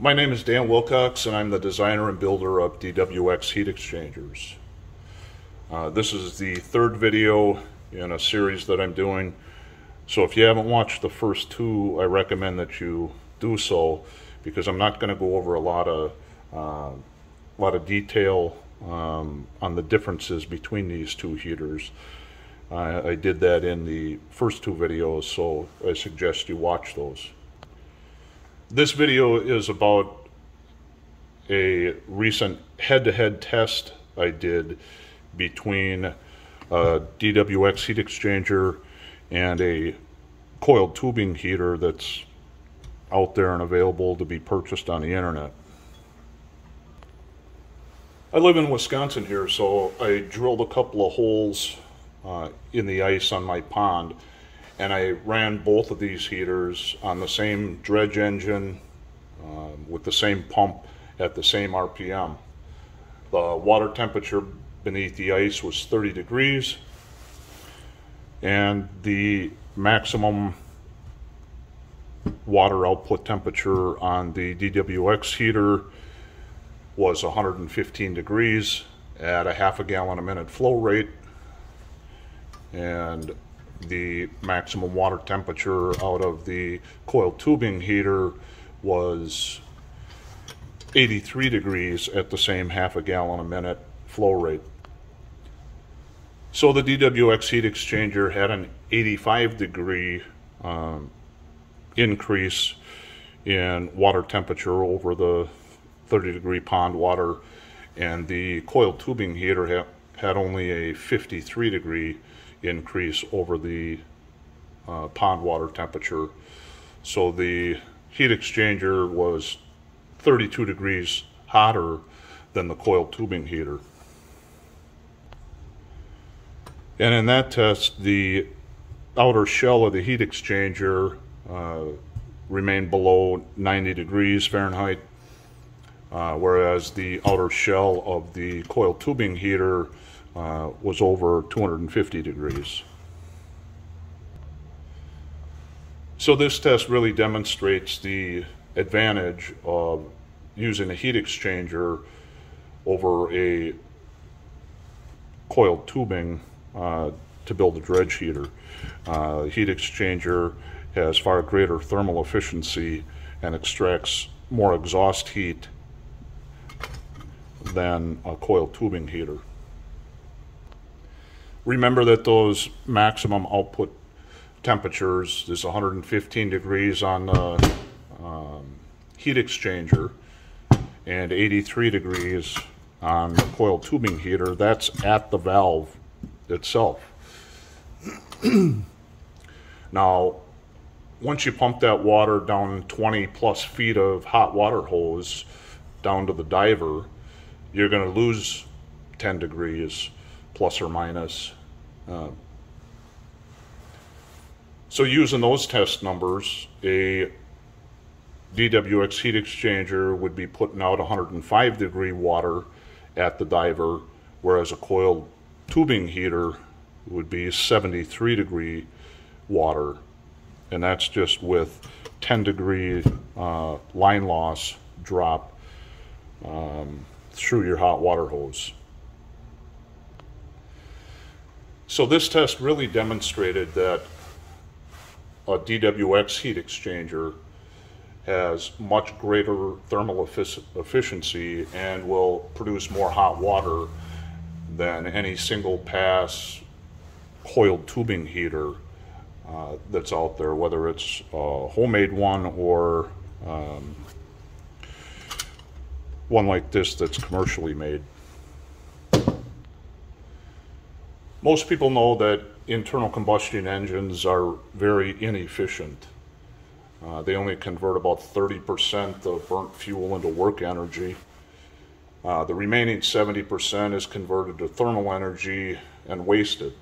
My name is Dan Wilcox, and I'm the designer and builder of DWX heat exchangers. Uh, this is the third video in a series that I'm doing. So if you haven't watched the first two, I recommend that you do so because I'm not going to go over a lot of uh, a lot of detail um, on the differences between these two heaters. I did that in the first two videos, so I suggest you watch those. This video is about a recent head-to-head -head test I did between a DWX heat exchanger and a coiled tubing heater that's out there and available to be purchased on the internet. I live in Wisconsin here, so I drilled a couple of holes uh, in the ice on my pond and I ran both of these heaters on the same dredge engine uh, with the same pump at the same RPM. The water temperature beneath the ice was 30 degrees and the maximum water output temperature on the DWX heater was 115 degrees at a half a gallon a minute flow rate and the maximum water temperature out of the coil tubing heater was 83 degrees at the same half a gallon a minute flow rate. So the DWX heat exchanger had an 85 degree um, increase in water temperature over the 30 degree pond water and the coil tubing heater ha had only a 53 degree increase over the uh, pond water temperature. So the heat exchanger was 32 degrees hotter than the coil tubing heater. And in that test, the outer shell of the heat exchanger uh, remained below 90 degrees Fahrenheit, uh, whereas the outer shell of the coil tubing heater uh, was over 250 degrees. So this test really demonstrates the advantage of using a heat exchanger over a coiled tubing uh, to build a dredge heater. Uh, heat exchanger has far greater thermal efficiency and extracts more exhaust heat than a coiled tubing heater. Remember that those maximum output temperatures is 115 degrees on the um, heat exchanger and 83 degrees on the coil tubing heater. That's at the valve itself. now, once you pump that water down 20 plus feet of hot water hose down to the diver, you're going to lose 10 degrees plus or minus uh, so using those test numbers, a DWX heat exchanger would be putting out 105 degree water at the diver, whereas a coiled tubing heater would be 73 degree water. And that's just with 10 degree uh, line loss drop um, through your hot water hose. So this test really demonstrated that a DWX heat exchanger has much greater thermal efficiency and will produce more hot water than any single pass coiled tubing heater uh, that's out there, whether it's a homemade one or um, one like this that's commercially made. Most people know that internal combustion engines are very inefficient. Uh, they only convert about 30% of burnt fuel into work energy. Uh, the remaining 70% is converted to thermal energy and wasted.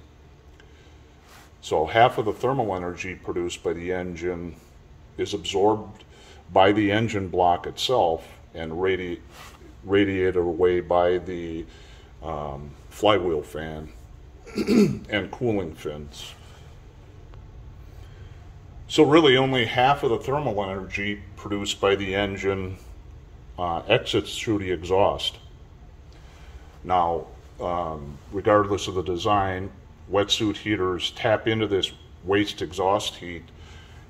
So half of the thermal energy produced by the engine is absorbed by the engine block itself and radi radiated away by the um, flywheel fan and cooling fins. So really only half of the thermal energy produced by the engine uh, exits through the exhaust. Now, um, regardless of the design, wetsuit heaters tap into this waste exhaust heat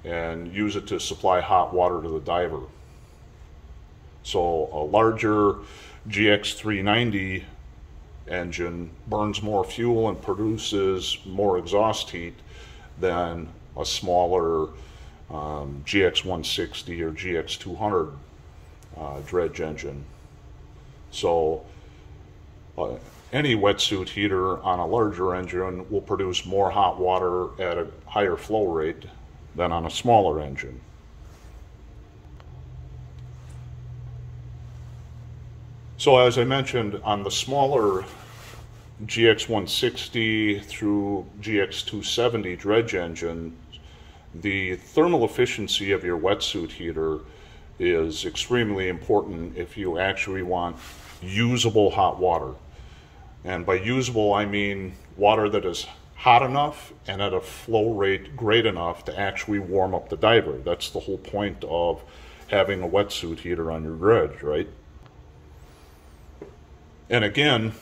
and use it to supply hot water to the diver. So a larger GX390 engine burns more fuel and produces more exhaust heat than a smaller um, GX160 or GX200 uh, dredge engine. So uh, any wetsuit heater on a larger engine will produce more hot water at a higher flow rate than on a smaller engine. So as I mentioned, on the smaller GX160 through GX270 dredge engine, the thermal efficiency of your wetsuit heater is extremely important if you actually want usable hot water. And by usable, I mean water that is hot enough and at a flow rate great enough to actually warm up the diver. That's the whole point of having a wetsuit heater on your dredge, right? And again,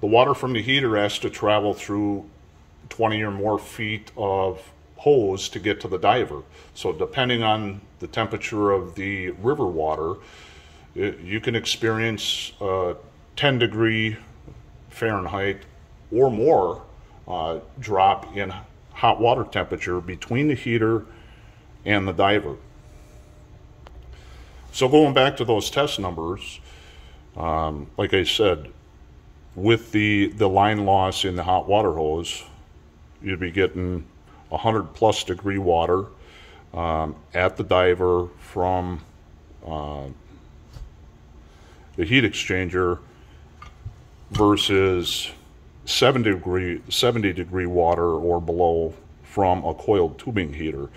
the water from the heater has to travel through 20 or more feet of hose to get to the diver. So depending on the temperature of the river water, it, you can experience uh, 10 degree Fahrenheit or more uh, drop in hot water temperature between the heater and the diver. So going back to those test numbers, um, like I said, with the, the line loss in the hot water hose, you'd be getting 100 plus degree water um, at the diver from uh, the heat exchanger versus 70 degree 70 degree water or below from a coiled tubing heater.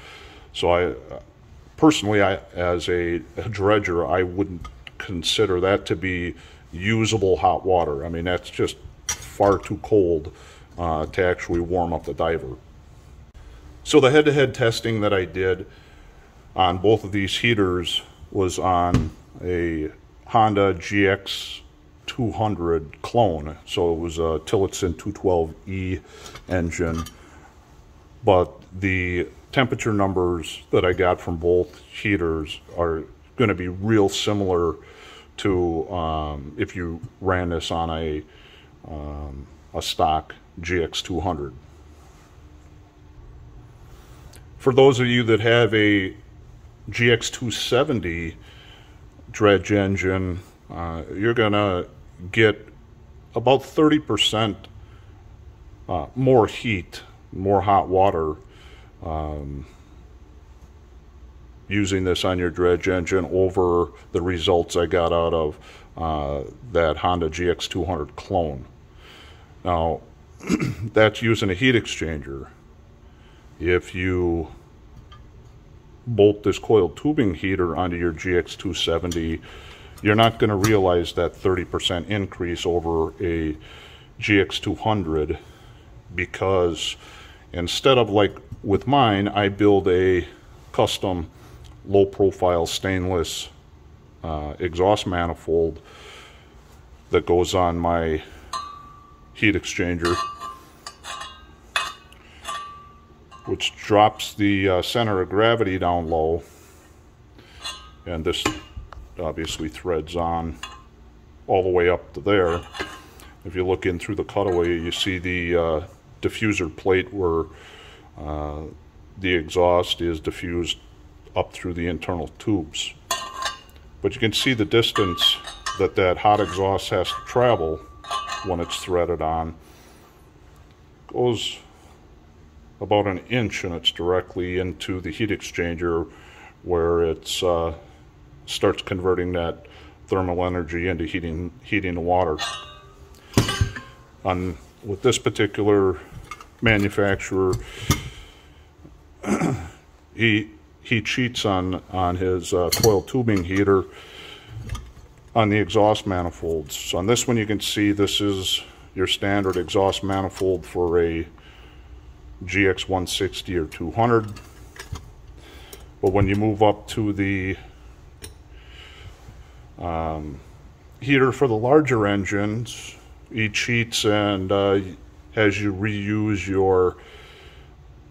So I personally, I as a, a dredger, I wouldn't consider that to be usable hot water. I mean, that's just far too cold uh, to actually warm up the diver. So the head-to-head -head testing that I did on both of these heaters was on a Honda GX 200 clone. So it was a Tillotson 212E engine. But the temperature numbers that I got from both heaters are going to be real similar to um, if you ran this on a, um, a stock GX200. For those of you that have a GX270 dredge engine, uh, you're going to get about 30% uh, more heat, more hot water um, using this on your dredge engine over the results I got out of uh, that Honda GX200 clone. Now, that's using a heat exchanger. If you bolt this coiled tubing heater onto your GX270, you're not going to realize that 30% increase over a GX200 because instead of like with mine, I build a custom low profile stainless uh, exhaust manifold that goes on my heat exchanger which drops the uh, center of gravity down low. And this obviously threads on all the way up to there. If you look in through the cutaway you see the uh, diffuser plate where uh, the exhaust is diffused up through the internal tubes but you can see the distance that that hot exhaust has to travel when it's threaded on goes about an inch and it's directly into the heat exchanger where it uh, starts converting that thermal energy into heating heating the water. On with this particular manufacturer, he he cheats on on his uh, coil tubing heater on the exhaust manifolds. So on this one you can see this is your standard exhaust manifold for a GX 160 or 200. But when you move up to the Um, heater for the larger engines, each heats and uh, as you reuse your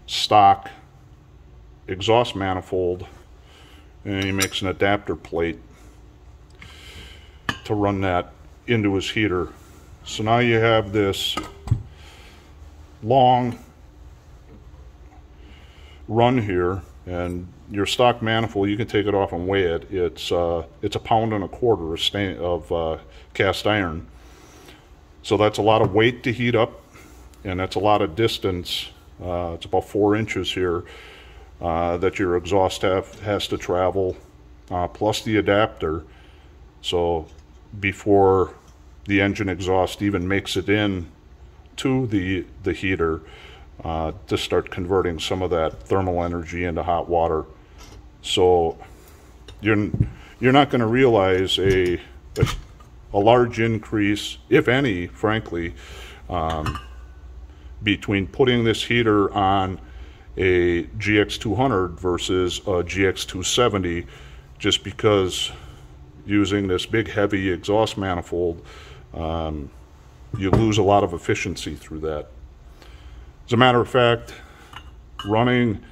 stock exhaust manifold and he makes an adapter plate to run that into his heater. So now you have this long run here and your stock manifold you can take it off and weigh it. It's uh, it's a pound and a quarter of, stain, of uh, cast iron. So that's a lot of weight to heat up and that's a lot of distance. Uh, it's about four inches here uh, that your exhaust have, has to travel uh, plus the adapter so before the engine exhaust even makes it in to the the heater uh, to start converting some of that thermal energy into hot water. So you're you're not going to realize a, a, a large increase, if any, frankly, um, between putting this heater on a GX200 versus a GX270, just because using this big heavy exhaust manifold, um, you lose a lot of efficiency through that. As a matter of fact, running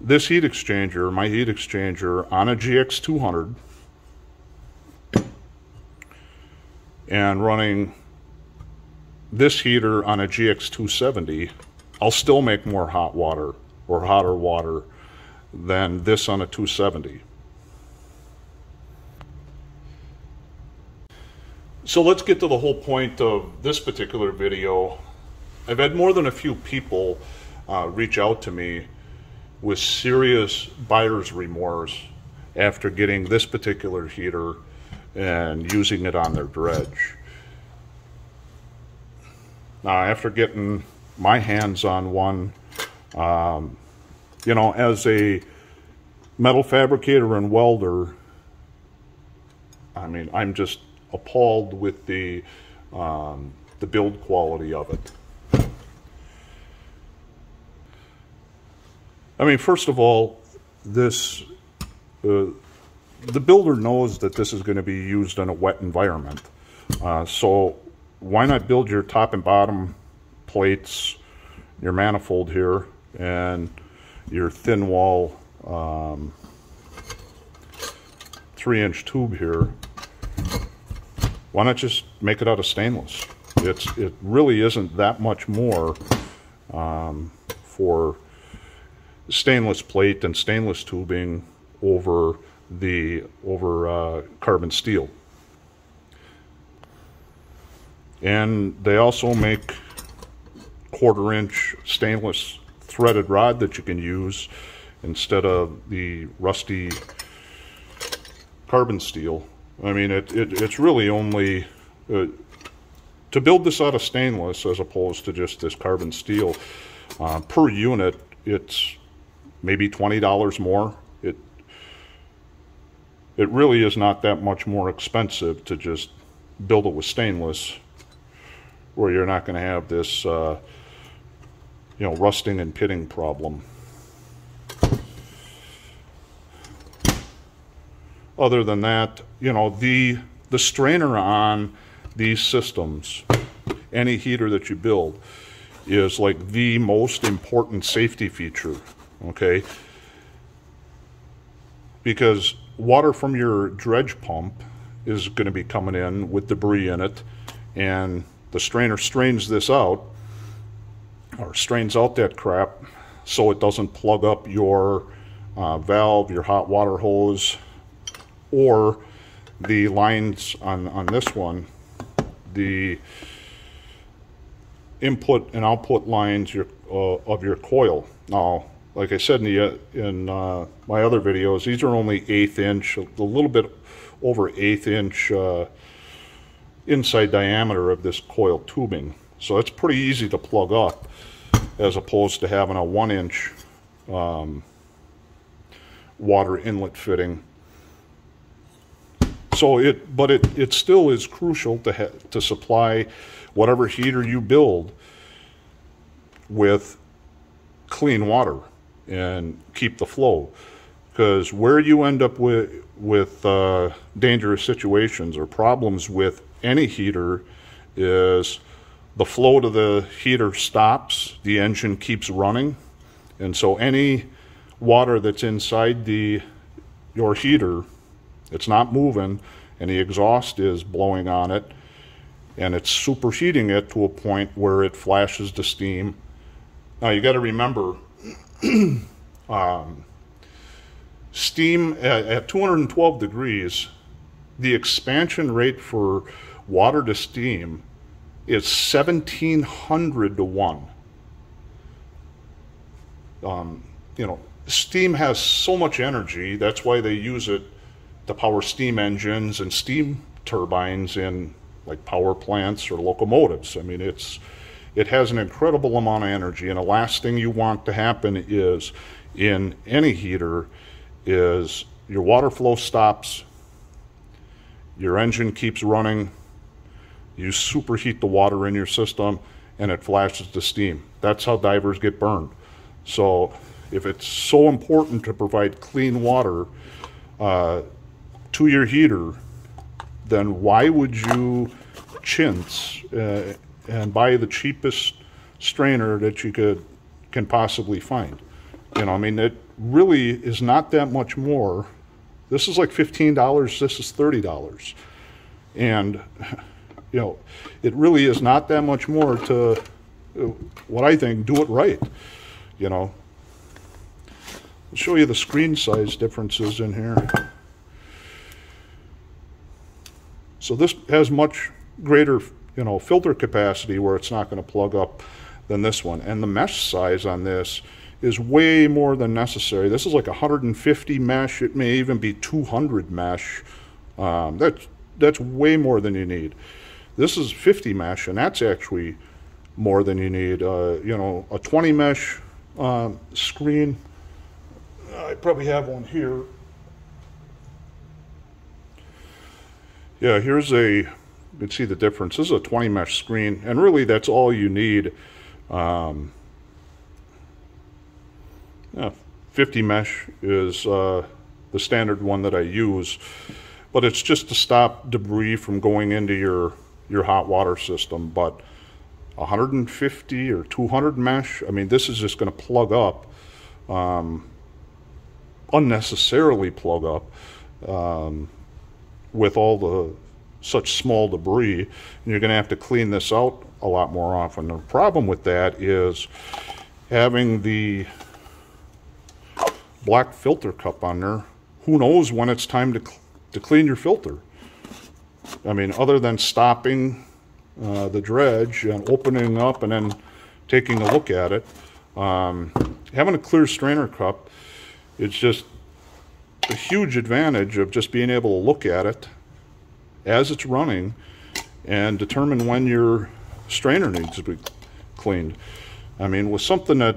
this heat exchanger, my heat exchanger, on a GX200 and running this heater on a GX270, I'll still make more hot water or hotter water than this on a 270. So let's get to the whole point of this particular video I've had more than a few people uh, reach out to me with serious buyer's remorse after getting this particular heater and using it on their dredge. Now, after getting my hands on one, um, you know, as a metal fabricator and welder, I mean, I'm just appalled with the um, the build quality of it. I mean, first of all, this uh, the builder knows that this is going to be used in a wet environment. Uh, so why not build your top and bottom plates, your manifold here, and your thin wall um, three inch tube here. Why not just make it out of stainless? It's It really isn't that much more um, for stainless plate and stainless tubing over the over uh, carbon steel. And they also make quarter inch stainless threaded rod that you can use instead of the rusty carbon steel. I mean, it, it it's really only, uh, to build this out of stainless as opposed to just this carbon steel, uh, per unit, it's maybe $20 more. It, it really is not that much more expensive to just build it with stainless where you're not going to have this, uh, you know, rusting and pitting problem. Other than that, you know, the, the strainer on these systems, any heater that you build, is like the most important safety feature okay? Because water from your dredge pump is going to be coming in with debris in it, and the strainer strains this out, or strains out that crap, so it doesn't plug up your uh, valve, your hot water hose, or the lines on, on this one, the input and output lines your, uh, of your coil. Now, like I said in, the, in uh, my other videos, these are only eighth inch, a little bit over eighth inch uh, inside diameter of this coil tubing. So it's pretty easy to plug up as opposed to having a one inch um, water inlet fitting. So it, but it, it still is crucial to, to supply whatever heater you build with clean water and keep the flow. because where you end up with with uh, dangerous situations or problems with any heater is the flow to the heater stops, the engine keeps running, and so any water that's inside the your heater, it's not moving, and the exhaust is blowing on it, and it's superheating it to a point where it flashes the steam. Now you got to remember. um, steam at, at 212 degrees, the expansion rate for water to steam is 1700 to 1. Um, you know, steam has so much energy, that's why they use it to power steam engines and steam turbines in like power plants or locomotives. I mean, it's it has an incredible amount of energy, and the last thing you want to happen is in any heater is your water flow stops, your engine keeps running, you superheat the water in your system, and it flashes the steam. That's how divers get burned. So if it's so important to provide clean water uh, to your heater, then why would you chintz uh, and buy the cheapest strainer that you could can possibly find? You know, I mean, it really is not that much more. This is like $15, this is $30. And, you know, it really is not that much more to, uh, what I think, do it right. You know, I'll show you the screen size differences in here. So this has much greater, you know, filter capacity where it's not going to plug up than this one. And the mesh size on this is way more than necessary. This is like 150 mesh. It may even be 200 mesh. Um, that's, that's way more than you need. This is 50 mesh, and that's actually more than you need. Uh, you know, a 20 mesh um, screen, I probably have one here. Yeah, here's a, you can see the difference. This is a 20 mesh screen, and really that's all you need. Um, yeah, 50 mesh is uh, the standard one that I use, but it's just to stop debris from going into your, your hot water system. But 150 or 200 mesh, I mean, this is just going to plug up, um, unnecessarily plug up um, with all the such small debris, and you're going to have to clean this out a lot more often. The problem with that is having the black filter cup on there, who knows when it's time to, to clean your filter. I mean, other than stopping uh, the dredge and opening up and then taking a look at it, um, having a clear strainer cup, it's just a huge advantage of just being able to look at it as it's running and determine when your strainer needs to be cleaned. I mean, with something that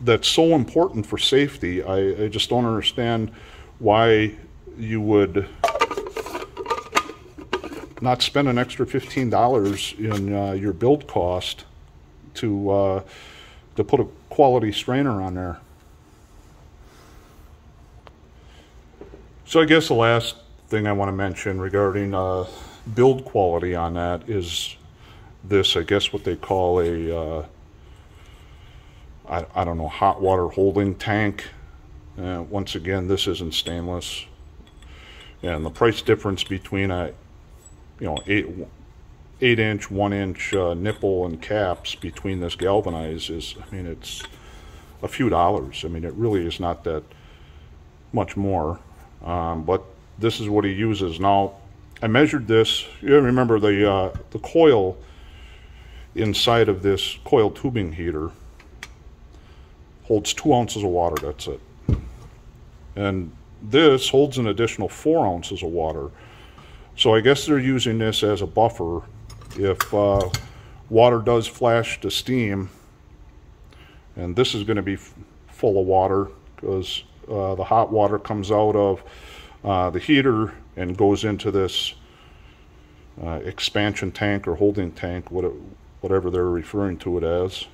that's so important for safety. I, I just don't understand why you would not spend an extra $15 in uh, your build cost to uh, to put a quality strainer on there. So I guess the last thing I want to mention regarding uh, build quality on that is this, I guess what they call a uh, I, I don't know, hot water holding tank. Uh, once again, this isn't stainless. And the price difference between a, you know, eight, eight inch, one inch uh, nipple and caps between this galvanized is, I mean, it's a few dollars. I mean, it really is not that much more. Um, but this is what he uses. Now, I measured this. You remember the, uh, the coil inside of this coil tubing heater holds two ounces of water, that's it. And this holds an additional four ounces of water. So I guess they're using this as a buffer. If uh, water does flash to steam, and this is going to be full of water because uh, the hot water comes out of uh, the heater and goes into this uh, expansion tank or holding tank, whatever they're referring to it as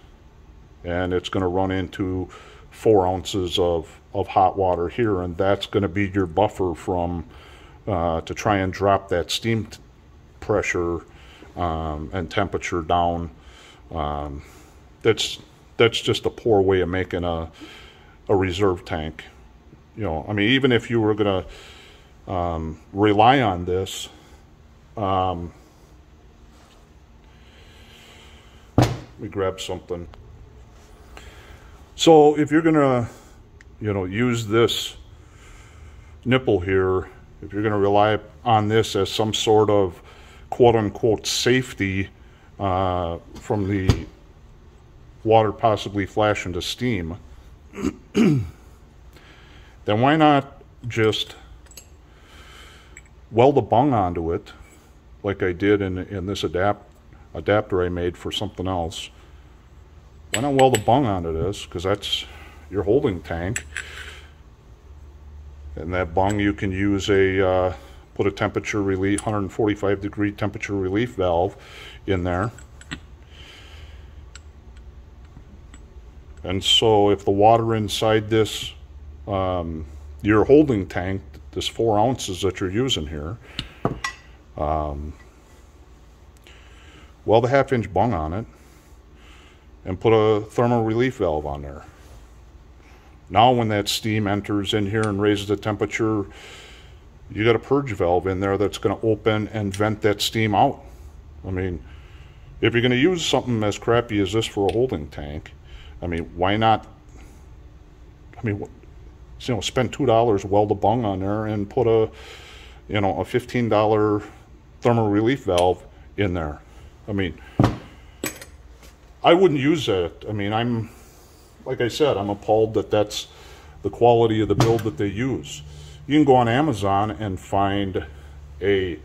and it's going to run into four ounces of, of hot water here, and that's going to be your buffer from uh, to try and drop that steam pressure um, and temperature down. Um, that's that's just a poor way of making a a reserve tank. You know, I mean, even if you were going to um, rely on this, um, let me grab something. So if you're going to, you know, use this nipple here, if you're going to rely on this as some sort of quote unquote safety uh, from the water possibly flashing to steam, then why not just weld a bung onto it like I did in, in this adapt, adapter I made for something else. Why not weld a bung onto this? Because that's your holding tank. And that bung you can use a, uh, put a temperature relief, 145 degree temperature relief valve in there. And so if the water inside this, um, your holding tank, this four ounces that you're using here, um, weld a half inch bung on it and put a thermal relief valve on there. Now when that steam enters in here and raises the temperature, you got a purge valve in there that's going to open and vent that steam out. I mean, if you're going to use something as crappy as this for a holding tank, I mean, why not? I mean, you know, spend two dollars, weld a bung on there, and put a, you know, a fifteen dollar thermal relief valve in there. I mean, I wouldn't use that. I mean, I'm, like I said, I'm appalled that that's the quality of the build that they use. You can go on Amazon and find a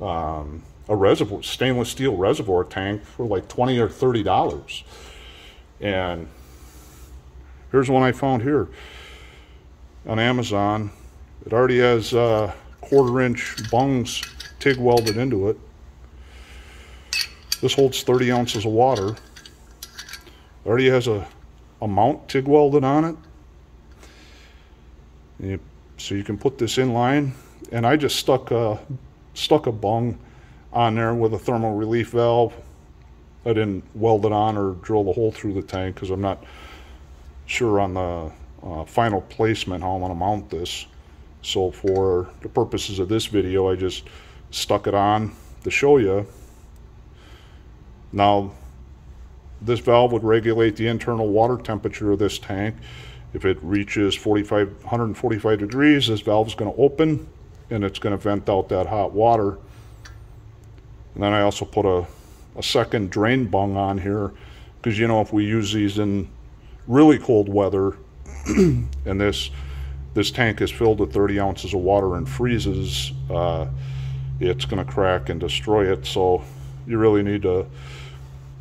um, a reservoir stainless steel reservoir tank for like twenty or thirty dollars and here's one I found here on Amazon. It already has uh, quarter inch bungs TIG welded into it. This holds 30 ounces of water. It already has a, a mount TIG welded on it. You, so you can put this in line. And I just stuck a, stuck a bung on there with a thermal relief valve I didn't weld it on or drill the hole through the tank because I'm not sure on the uh, final placement how I'm going to mount this. So for the purposes of this video, I just stuck it on to show you. Now, this valve would regulate the internal water temperature of this tank. If it reaches 45, 145 degrees, this valve is going to open and it's going to vent out that hot water. And then I also put a a second drain bung on here because you know if we use these in really cold weather and this this tank is filled with 30 ounces of water and freezes uh, it's going to crack and destroy it so you really need to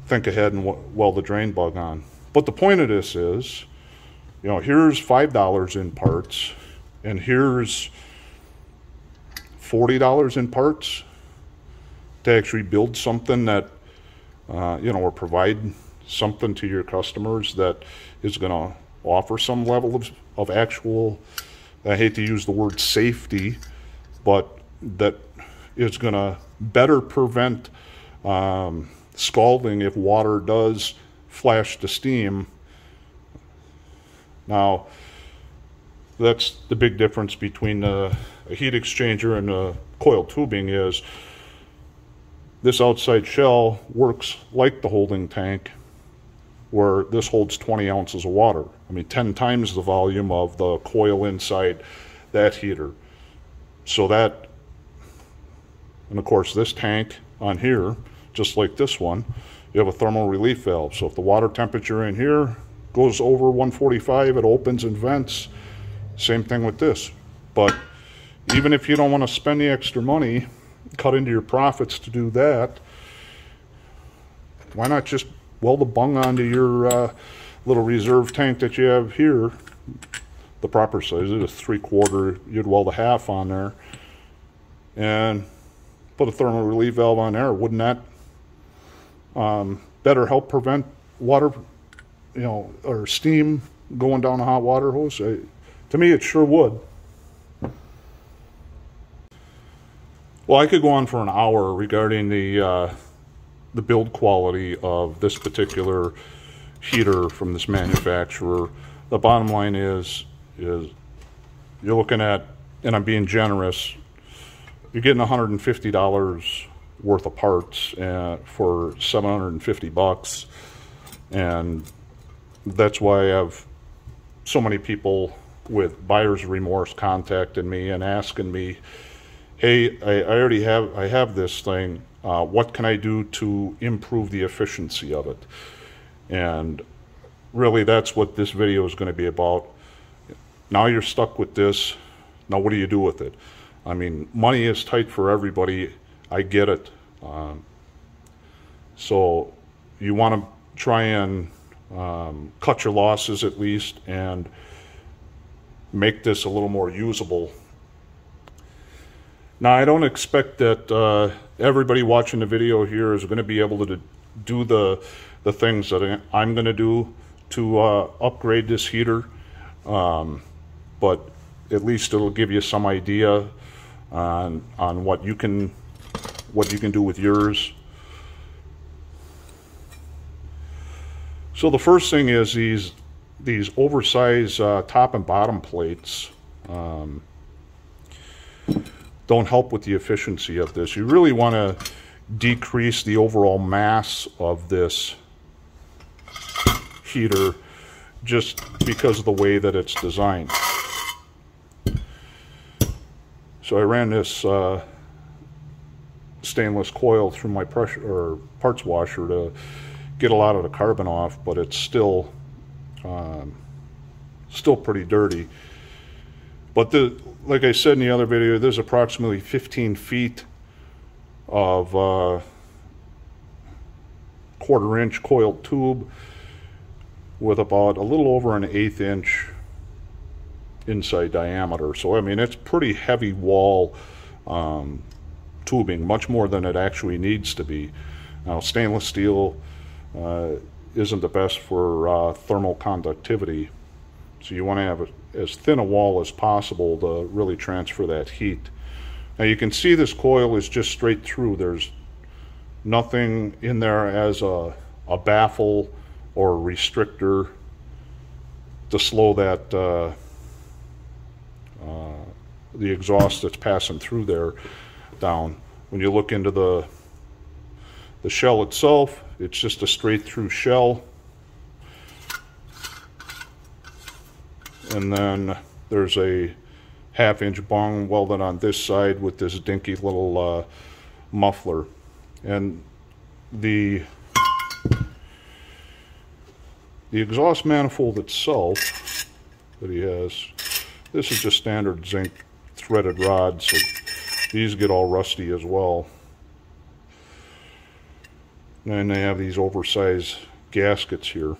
think ahead and weld the drain bung on. But the point of this is you know here's five dollars in parts and here's forty dollars in parts to actually build something that uh, you know, or provide something to your customers that is going to offer some level of, of actual, I hate to use the word safety, but that is going to better prevent um, scalding if water does flash to steam. Now, that's the big difference between a, a heat exchanger and a coil tubing is this outside shell works like the holding tank, where this holds 20 ounces of water. I mean, 10 times the volume of the coil inside that heater. So that, and of course this tank on here, just like this one, you have a thermal relief valve. So if the water temperature in here goes over 145, it opens and vents. Same thing with this. But even if you don't want to spend the extra money, cut into your profits to do that, why not just weld a bung onto your uh, little reserve tank that you have here? The proper size is a three quarter, you'd weld a half on there and put a thermal relief valve on there. Wouldn't that um, better help prevent water, you know, or steam going down a hot water hose? I, to me, it sure would. Well, I could go on for an hour regarding the uh, the build quality of this particular heater from this manufacturer. The bottom line is is you're looking at, and I'm being generous, you're getting $150 worth of parts uh, for 750 bucks, and that's why I have so many people with buyer's remorse contacting me and asking me, "Hey, I, I already have I have this thing. Uh, what can I do to improve the efficiency of it?" And really, that's what this video is going to be about. Now you're stuck with this. Now what do you do with it? I mean, money is tight for everybody. I get it. Um, so you want to try and um, cut your losses at least and make this a little more usable. Now, I don't expect that uh, everybody watching the video here is going to be able to do the, the things that I'm going to do to uh, upgrade this heater, um, but at least it'll give you some idea on, on what you can what you can do with yours. So the first thing is these these oversized uh, top and bottom plates um, don't help with the efficiency of this. You really want to decrease the overall mass of this heater just because of the way that it's designed. So I ran this uh, stainless coil through my pressure or parts washer to get a lot of the carbon off, but it's still um, still pretty dirty. But the, like I said in the other video, there's approximately 15 feet of uh, quarter inch coiled tube with about a little over an eighth inch inside diameter. So I mean it's pretty heavy wall um, tubing, much more than it actually needs to be. Now stainless steel uh, isn't the best for uh, thermal conductivity. So you want to have a, as thin a wall as possible to really transfer that heat. Now you can see this coil is just straight through. There's nothing in there as a, a baffle or a restrictor to slow that uh, uh, the exhaust that's passing through there down. When you look into the the shell itself, it's just a straight through shell. And then there's a half inch bung welded on this side with this dinky little uh, muffler. And the the exhaust manifold itself that he has, this is just standard zinc threaded rod, so these get all rusty as well. And they have these oversized gaskets here.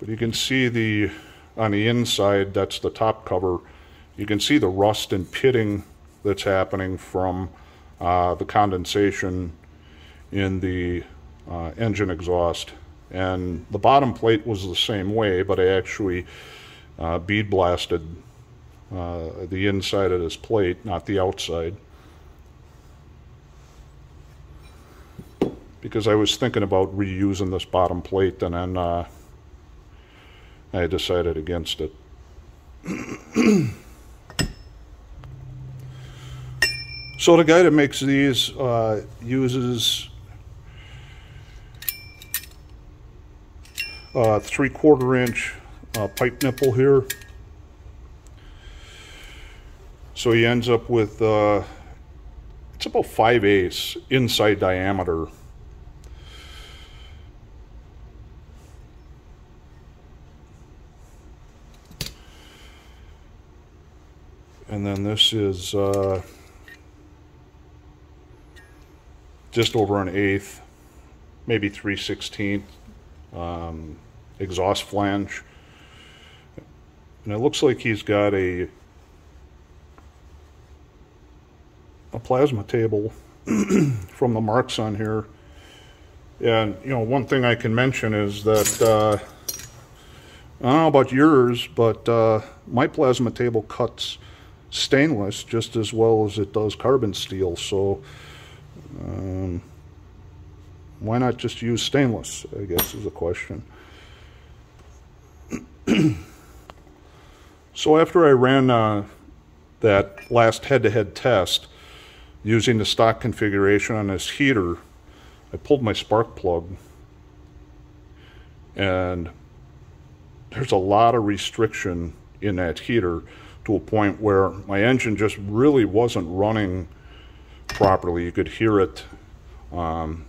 But you can see the, on the inside, that's the top cover, you can see the rust and pitting that's happening from uh, the condensation in the uh, engine exhaust. And the bottom plate was the same way, but I actually uh, bead blasted uh, the inside of this plate, not the outside. because I was thinking about reusing this bottom plate and then uh, I decided against it. so the guy that makes these uh, uses a three quarter inch uh, pipe nipple here. So he ends up with, uh, it's about 5 eighths inside diameter and then this is uh, just over an eighth, maybe 3 16th um, exhaust flange. And it looks like he's got a a plasma table from the marks on here And, you know, one thing I can mention is that, uh, I don't know about yours, but uh, my plasma table cuts stainless just as well as it does carbon steel. So um, why not just use stainless, I guess is the question. so after I ran uh, that last head-to-head -head test using the stock configuration on this heater, I pulled my spark plug and there's a lot of restriction in that heater to a point where my engine just really wasn't running properly. You could hear it. Um,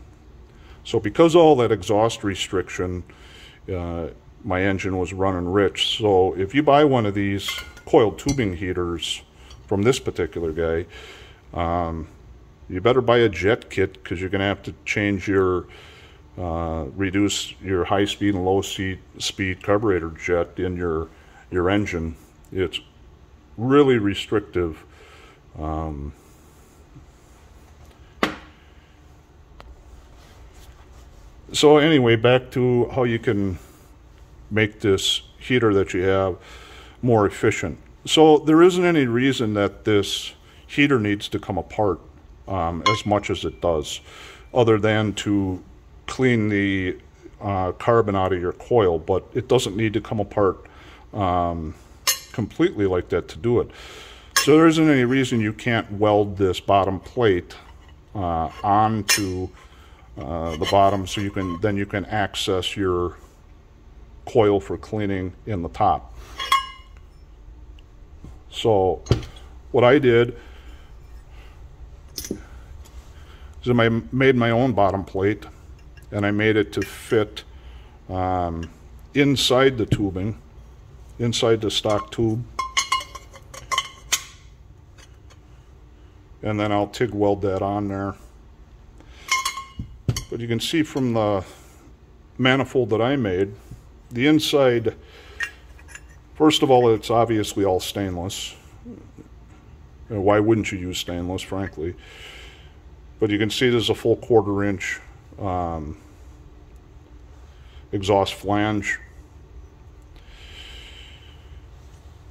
so because all that exhaust restriction, uh, my engine was running rich. So if you buy one of these coiled tubing heaters from this particular guy, um, you better buy a jet kit because you're going to have to change your uh, reduce your high speed and low speed, speed carburetor jet in your your engine. It's really restrictive. Um, so anyway, back to how you can make this heater that you have more efficient. So there isn't any reason that this heater needs to come apart um, as much as it does, other than to clean the uh, carbon out of your coil, but it doesn't need to come apart um, completely like that to do it. So there isn't any reason you can't weld this bottom plate uh, onto uh, the bottom so you can then you can access your coil for cleaning in the top. So what I did I made my own bottom plate and I made it to fit um, inside the tubing, inside the stock tube. And then I'll TIG weld that on there. But you can see from the manifold that I made, the inside, first of all, it's obviously all stainless. why wouldn't you use stainless, frankly? But you can see there's a full quarter inch um, exhaust flange.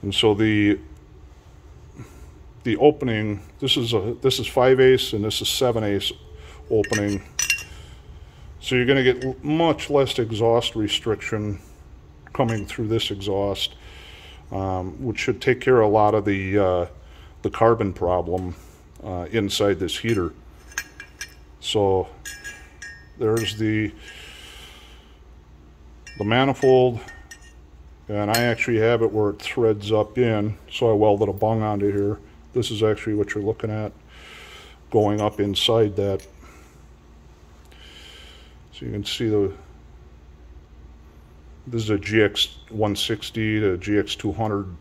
And so the the opening, this is a this is 5 ace and this is 7 ace opening. So you're going to get much less exhaust restriction coming through this exhaust, um, which should take care of a lot of the uh, the carbon problem uh, inside this heater. So there's the the manifold and I actually have it where it threads up in so I welded a bung onto here. This is actually what you're looking at going up inside that. So you can see the this is a GX 160 to GX 200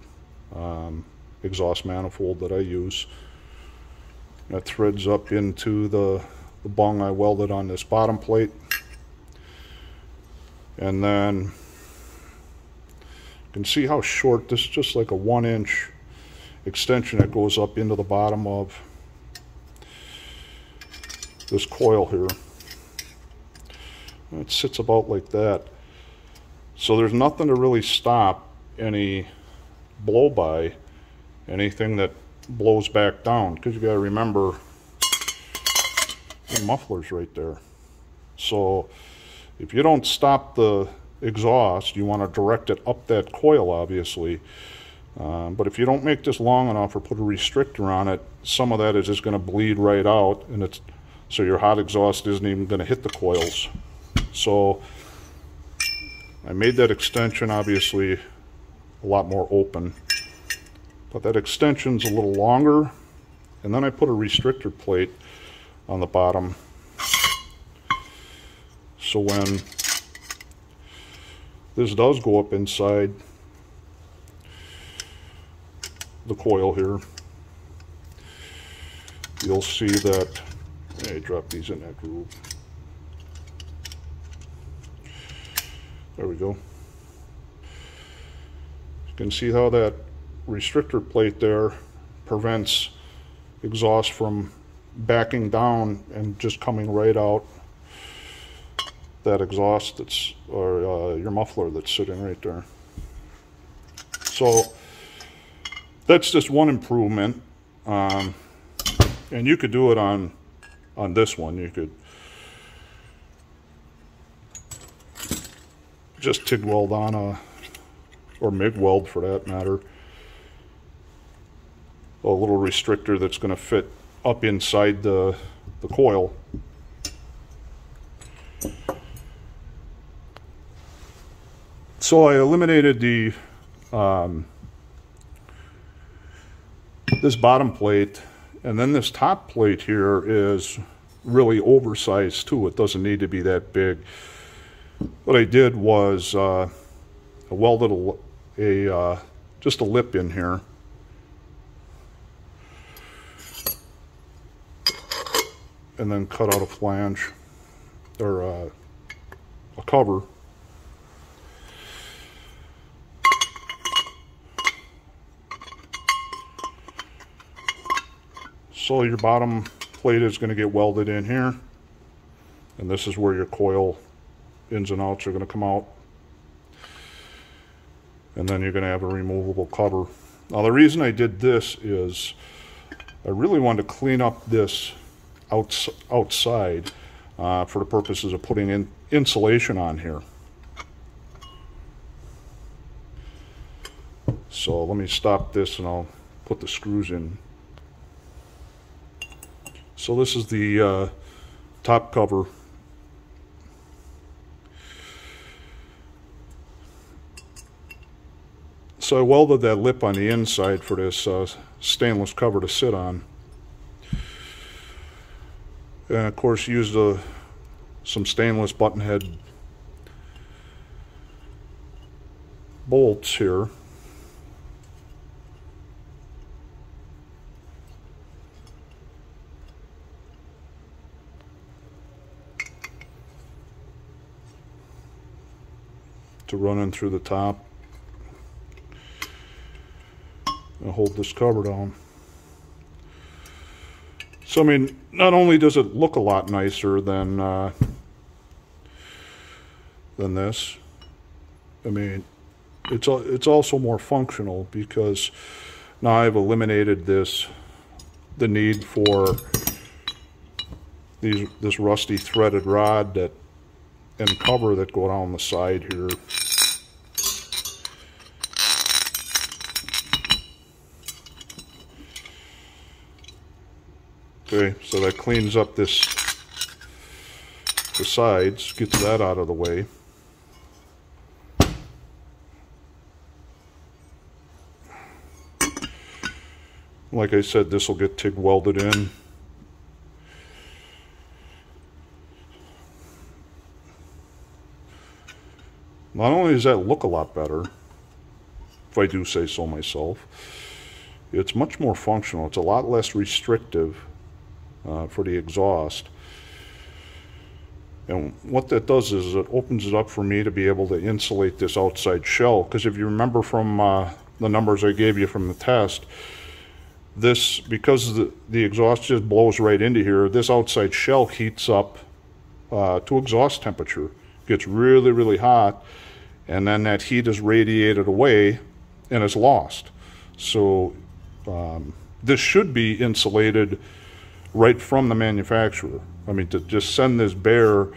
um, exhaust manifold that I use. That threads up into the the bung I welded on this bottom plate. And then you can see how short this is just like a one inch extension that goes up into the bottom of this coil here. It sits about like that. So there's nothing to really stop any blow by, anything that blows back down. Because you got to remember muffler's right there. So if you don't stop the exhaust, you want to direct it up that coil, obviously. Um, but if you don't make this long enough or put a restrictor on it, some of that is just going to bleed right out, and it's so your hot exhaust isn't even going to hit the coils. So I made that extension obviously a lot more open, but that extension's a little longer, and then I put a restrictor plate on the bottom. So when this does go up inside the coil here, you'll see that, I drop these in that groove. There we go. You can see how that restrictor plate there prevents exhaust from backing down and just coming right out. that exhaust that's, or uh, your muffler that's sitting right there. So that's just one improvement. Um, and you could do it on, on this one. You could just TIG weld on a, or MIG weld for that matter, a little restrictor that's going to fit up inside the, the coil. So I eliminated the um, this bottom plate and then this top plate here is really oversized too. It doesn't need to be that big. What I did was uh, I welded a, a uh, just a lip in here. And then cut out a flange or uh, a cover. So your bottom plate is going to get welded in here. And this is where your coil ins and outs are going to come out. And then you're going to have a removable cover. Now the reason I did this is I really wanted to clean up this outs outside uh, for the purposes of putting in insulation on here. So let me stop this and I'll put the screws in so this is the uh, top cover. So I welded that lip on the inside for this uh, stainless cover to sit on. And of course used a, some stainless button head bolts here. to run in through the top and hold this cover down. So I mean, not only does it look a lot nicer than uh, than this, I mean, it's it's also more functional because now I've eliminated this the need for these this rusty threaded rod that and cover that go down the side here. Okay, so that cleans up this, the sides, gets that out of the way. Like I said, this will get TIG welded in. Not only does that look a lot better, if I do say so myself, it's much more functional. It's a lot less restrictive uh, for the exhaust. And what that does is it opens it up for me to be able to insulate this outside shell. Because if you remember from uh, the numbers I gave you from the test, this, because the, the exhaust just blows right into here, this outside shell heats up uh, to exhaust temperature. Gets really, really hot. And then that heat is radiated away and is lost. So um, this should be insulated right from the manufacturer. I mean, to just send this bare,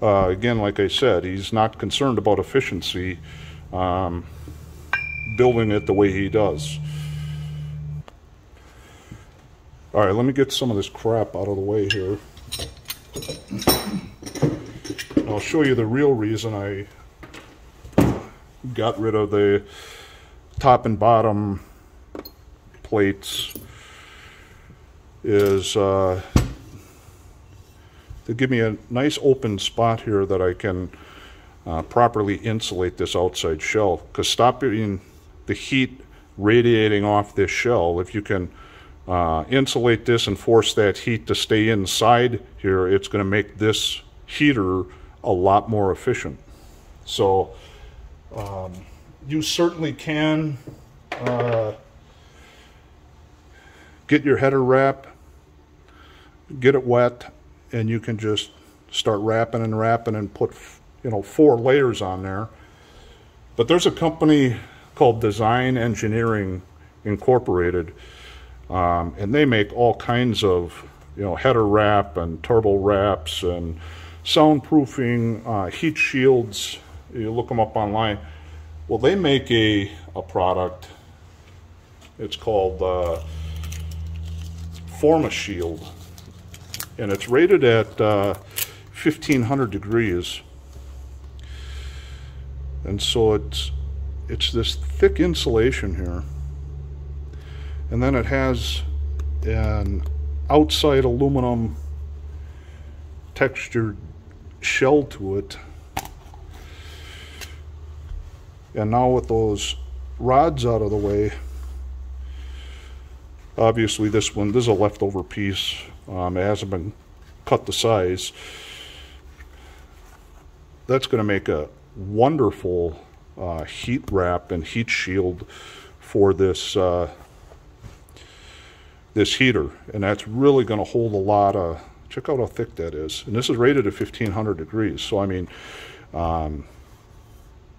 uh, again, like I said, he's not concerned about efficiency, um, building it the way he does. All right, let me get some of this crap out of the way here. I'll show you the real reason I got rid of the top and bottom plates is uh, to give me a nice open spot here that I can uh, properly insulate this outside shell. Because stopping the heat radiating off this shell, if you can uh, insulate this and force that heat to stay inside here, it's going to make this heater a lot more efficient. So um, you certainly can uh, get your header wrap get it wet, and you can just start wrapping and wrapping and put, you know, four layers on there. But there's a company called Design Engineering Incorporated, um, and they make all kinds of, you know, header wrap and turbo wraps and soundproofing, uh, heat shields. You look them up online. Well, they make a, a product. It's called uh, Forma Shield, and it's rated at uh, 1500 degrees. And so it's it's this thick insulation here. And then it has an outside aluminum textured shell to it. And now with those rods out of the way, obviously this one, this is a leftover piece. Um, it hasn't been cut to size. That's going to make a wonderful uh, heat wrap and heat shield for this uh, this heater. And that's really going to hold a lot of check out how thick that is. And this is rated at 1500 degrees. So I mean um,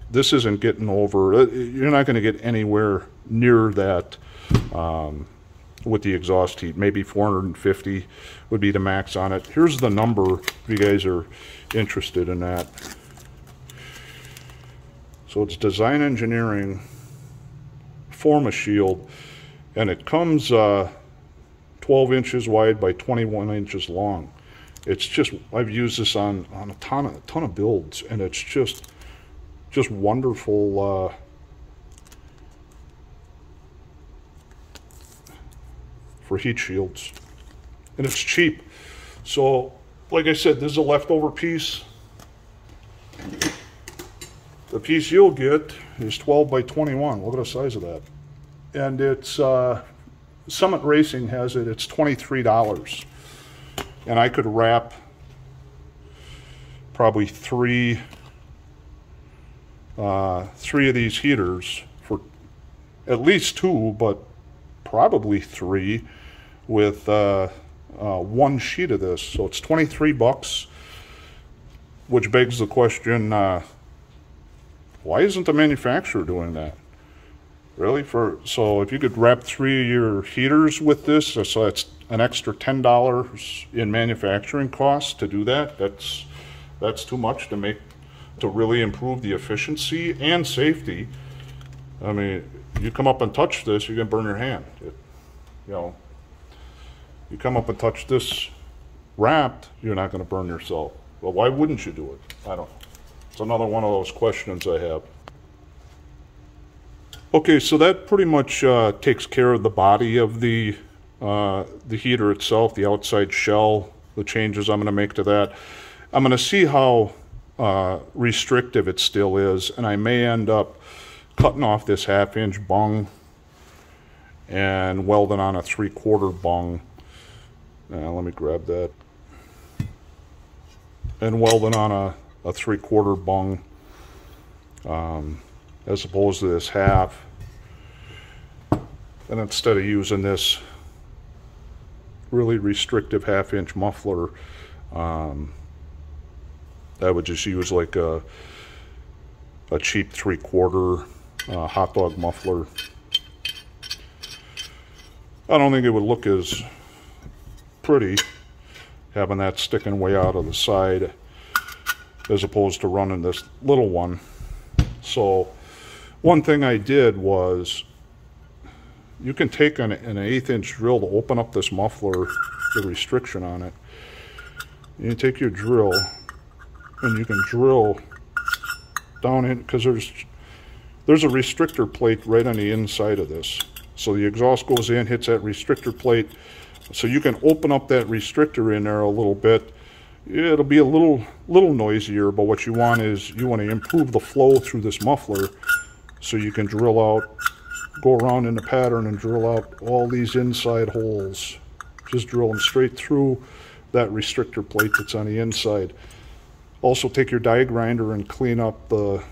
this isn't getting over uh, you're not going to get anywhere near that um, with the exhaust heat. Maybe 450 would be the max on it. Here's the number if you guys are interested in that. So it's design engineering, forma shield, and it comes uh, 12 inches wide by 21 inches long. It's just, I've used this on, on a ton of, a ton of builds, and it's just, just wonderful uh, for heat shields. And it's cheap. So, like I said, this is a leftover piece. The piece you'll get is 12 by 21. Look at the size of that. And it's, uh, Summit Racing has it, it's $23. And I could wrap probably three, uh, three of these heaters for at least two, but probably three with uh, uh, one sheet of this. So it's 23 bucks, which begs the question, uh, why isn't the manufacturer doing that? Really? For so if you could wrap three of your heaters with this, so that's an extra ten dollars in manufacturing costs to do that. That's that's too much to make to really improve the efficiency and safety. I mean, you come up and touch this, you're gonna burn your hand. It, you know, you come up and touch this wrapped, you're not gonna burn yourself. Well, why wouldn't you do it? I don't. It's another one of those questions I have. Okay, so that pretty much uh, takes care of the body of the uh, the heater itself, the outside shell, the changes I'm going to make to that. I'm going to see how uh, restrictive it still is, and I may end up cutting off this half inch bung and welding on a three quarter bung. Uh, let me grab that. And welding on a a three quarter bung um, as opposed to this half. And instead of using this really restrictive half inch muffler, um, I would just use like a, a cheap three quarter uh, hot dog muffler. I don't think it would look as pretty having that sticking way out of the side as opposed to running this little one. So one thing I did was you can take an, an eighth inch drill to open up this muffler, the restriction on it. You take your drill and you can drill down in, because there's, there's a restrictor plate right on the inside of this. So the exhaust goes in, hits that restrictor plate. So you can open up that restrictor in there a little bit. It'll be a little little noisier but what you want is you want to improve the flow through this muffler so you can drill out go around in the pattern and drill out all these inside holes. Just drill them straight through that restrictor plate that's on the inside. Also take your die grinder and clean up the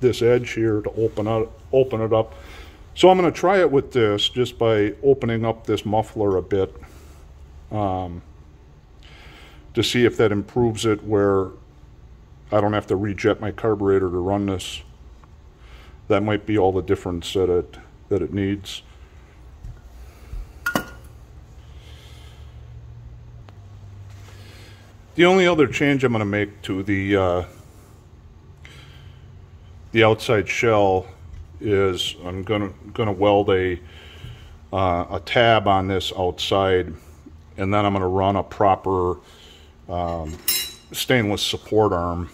this edge here to open up open it up so I'm going to try it with this just by opening up this muffler a bit um, to see if that improves it where I don't have to rejet my carburetor to run this. That might be all the difference that it, that it needs. The only other change I'm going to make to the uh, the outside shell is I'm going to going to weld a uh, a tab on this outside, and then I'm going to run a proper um, stainless support arm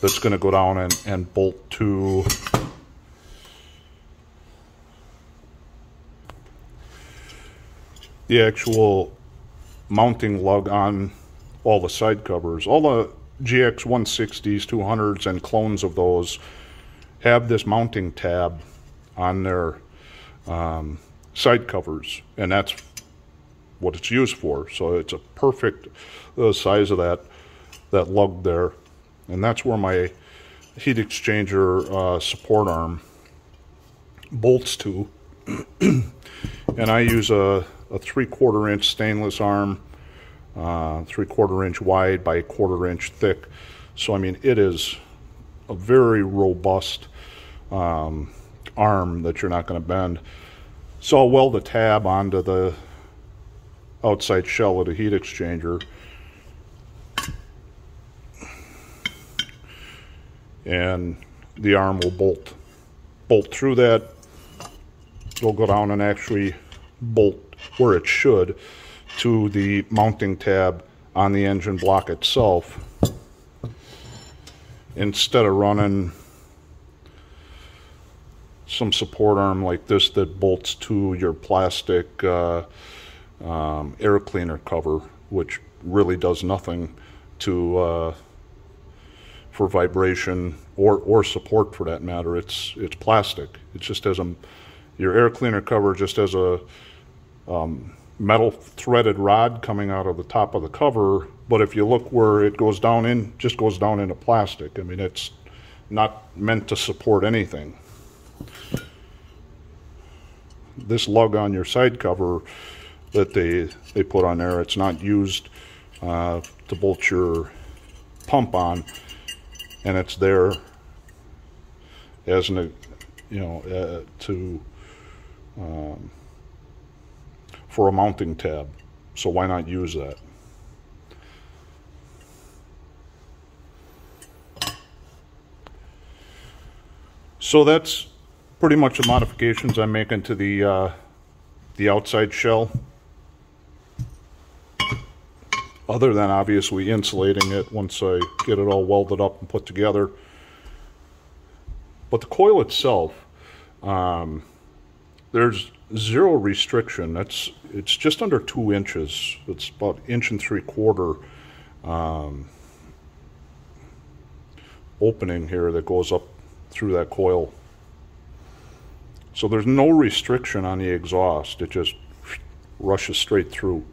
that's going to go down and, and bolt to the actual mounting lug on all the side covers. All the GX 160s, 200s, and clones of those have this mounting tab on their um, side covers, and that's what it's used for. So it's a perfect uh, size of that that lug there, and that's where my heat exchanger uh, support arm bolts to. and I use a a three quarter inch stainless arm, uh, three quarter inch wide by a quarter inch thick. So, I mean, it is a very robust um, arm that you're not going to bend. So I'll weld the tab onto the outside shell of the heat exchanger. And the arm will bolt bolt through that. It'll go down and actually bolt where it should to the mounting tab on the engine block itself instead of running some support arm like this that bolts to your plastic uh, um, air cleaner cover which really does nothing to uh, for vibration or, or support for that matter. It's it's plastic. It just has a your air cleaner cover just has a um, metal threaded rod coming out of the top of the cover, but if you look where it goes down in, just goes down into plastic. I mean, it's not meant to support anything. This lug on your side cover that they they put on there, it's not used uh, to bolt your pump on, and it's there as an you know uh, to um, for a mounting tab. So why not use that? So that's pretty much the modifications I'm making to the uh, the outside shell. Other than obviously insulating it once I get it all welded up and put together. But the coil itself, um, there's zero restriction. That's it's just under two inches. It's about inch and three quarter um, opening here that goes up through that coil. So there's no restriction on the exhaust. It just rushes straight through.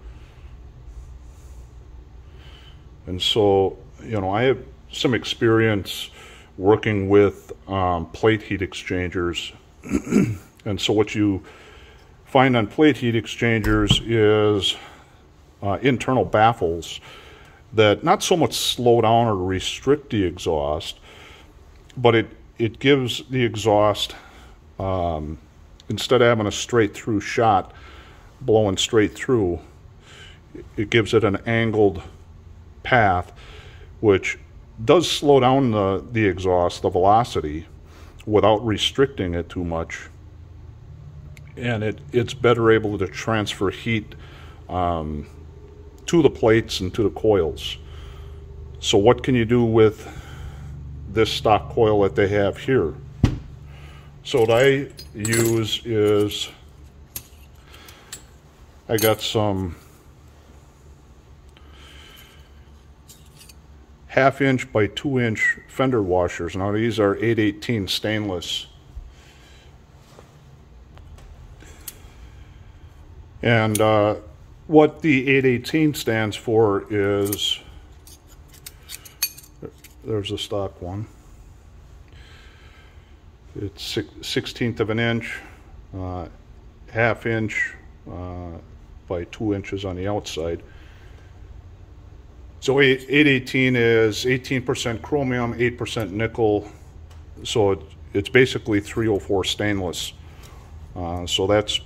And so, you know, I have some experience working with um, plate heat exchangers. and so what you find on plate heat exchangers is uh, internal baffles that not so much slow down or restrict the exhaust, but it, it gives the exhaust, um, instead of having a straight through shot blowing straight through, it gives it an angled path, which does slow down the, the exhaust, the velocity, without restricting it too much and it, it's better able to transfer heat um, to the plates and to the coils. So what can you do with this stock coil that they have here? So what I use is I got some half inch by two inch fender washers. Now these are 818 stainless And uh, what the 818 stands for is, there's a stock one. It's 16th of an inch, uh, half inch uh, by two inches on the outside. So 818 is 18% chromium, 8% nickel. So it, it's basically 304 stainless. Uh, so that's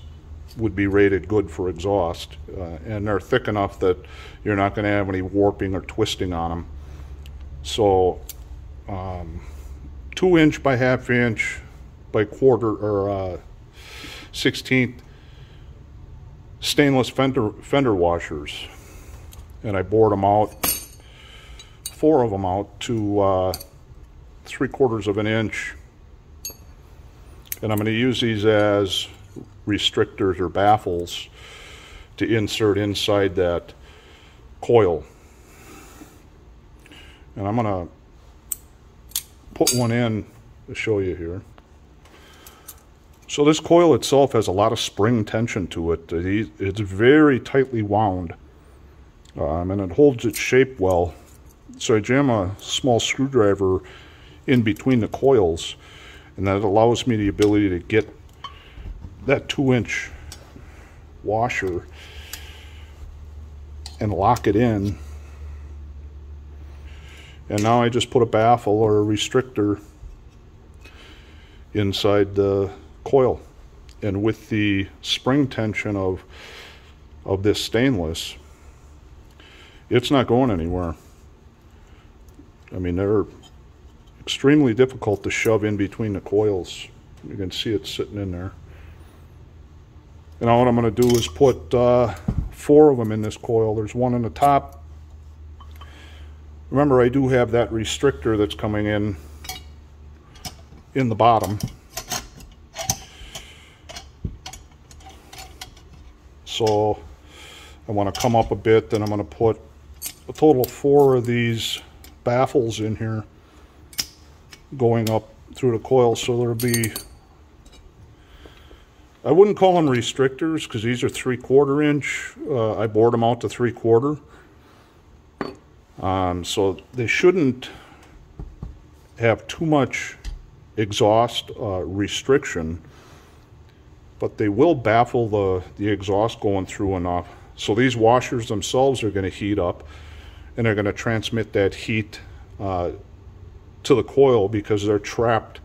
would be rated good for exhaust. Uh, and they're thick enough that you're not going to have any warping or twisting on them. So um, two inch by half inch by quarter or uh, 16th stainless fender, fender washers. And I bored them out, four of them out to uh, three quarters of an inch. And I'm going to use these as restrictors or baffles to insert inside that coil. And I'm going to put one in to show you here. So this coil itself has a lot of spring tension to it. It's very tightly wound um, and it holds its shape well. So I jam a small screwdriver in between the coils and that allows me the ability to get that two inch washer and lock it in. And now I just put a baffle or a restrictor inside the coil. And with the spring tension of, of this stainless, it's not going anywhere. I mean, they're extremely difficult to shove in between the coils. You can see it sitting in there. And what I'm going to do is put uh, four of them in this coil. There's one in the top. Remember, I do have that restrictor that's coming in in the bottom. So I want to come up a bit, then I'm going to put a total of four of these baffles in here going up through the coil. So there'll be I wouldn't call them restrictors because these are three quarter inch. Uh, I bored them out to three quarter. Um, so they shouldn't have too much exhaust uh, restriction, but they will baffle the, the exhaust going through enough. So these washers themselves are going to heat up and they're going to transmit that heat uh, to the coil because they're trapped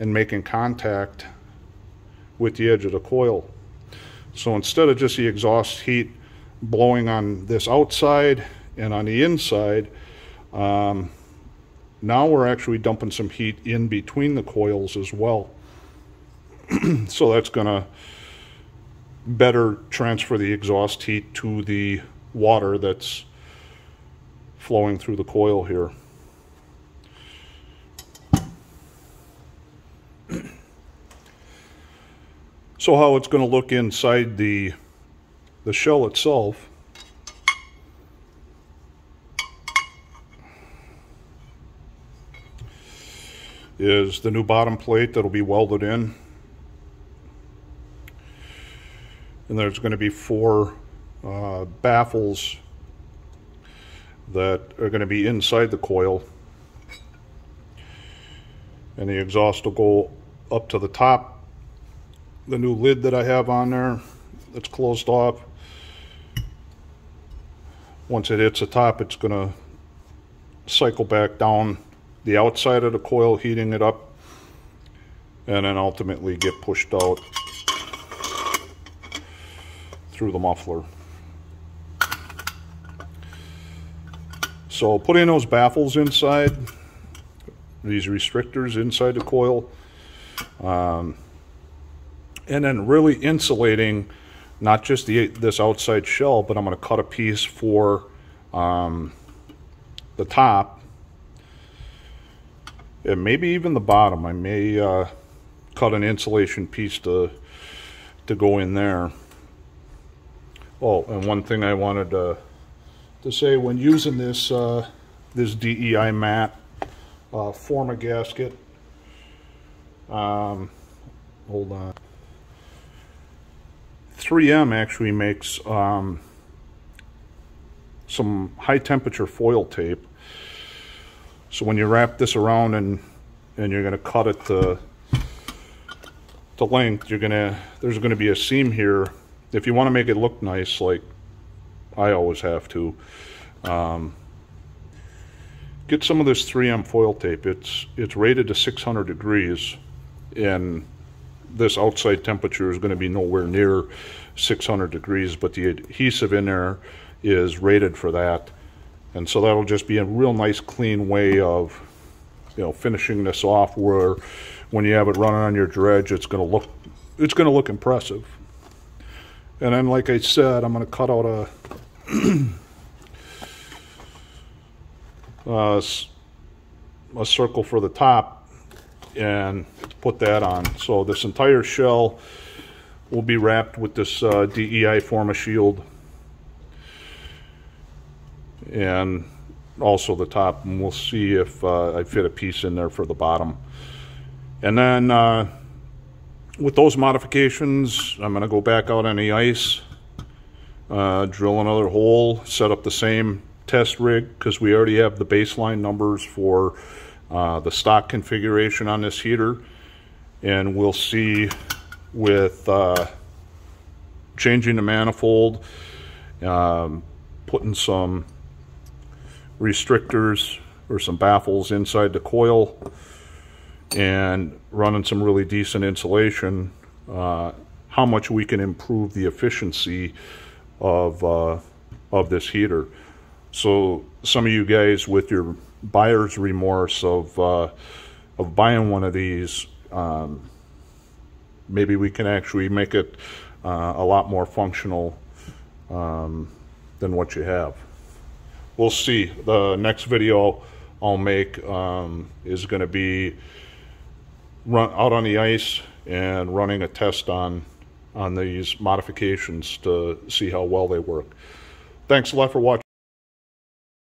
and making contact with the edge of the coil. So instead of just the exhaust heat blowing on this outside and on the inside, um, now we're actually dumping some heat in between the coils as well. so that's going to better transfer the exhaust heat to the water that's flowing through the coil here. So how it's going to look inside the, the shell itself is the new bottom plate that'll be welded in. And there's going to be four uh, baffles that are going to be inside the coil. And the exhaust will go up to the top the new lid that I have on there that's closed off. Once it hits the top, it's going to cycle back down the outside of the coil, heating it up, and then ultimately get pushed out through the muffler. So putting those baffles inside, these restrictors inside the coil, um, and then really insulating not just the this outside shell, but I'm going to cut a piece for um, the top and maybe even the bottom. I may uh, cut an insulation piece to to go in there. Oh, and one thing I wanted to to say when using this uh, this DEI mat uh, form a gasket. Um, hold on. 3M actually makes um, some high temperature foil tape. So when you wrap this around and and you're going to cut it to to length, you're to there's going to be a seam here. If you want to make it look nice, like I always have to, um, get some of this 3M foil tape. It's it's rated to 600 degrees, and this outside temperature is going to be nowhere near 600 degrees, but the adhesive in there is rated for that. And so that'll just be a real nice clean way of, you know, finishing this off where when you have it running on your dredge, it's going to look, it's going to look impressive. And then, like I said, I'm going to cut out a, a, a circle for the top and put that on. So this entire shell will be wrapped with this uh, DEI Forma shield and also the top and we'll see if uh, I fit a piece in there for the bottom. And then uh, with those modifications, I'm going to go back out on the ice, uh, drill another hole, set up the same test rig because we already have the baseline numbers for uh, the stock configuration on this heater. And we'll see with uh, changing the manifold, um, putting some restrictors or some baffles inside the coil and running some really decent insulation, uh, how much we can improve the efficiency of, uh, of this heater. So some of you guys with your buyer's remorse of, uh, of buying one of these, um, maybe we can actually make it uh, a lot more functional um, than what you have we'll see. The next video I'll make um, is going to be run out on the ice and running a test on on these modifications to see how well they work. Thanks a lot for watching.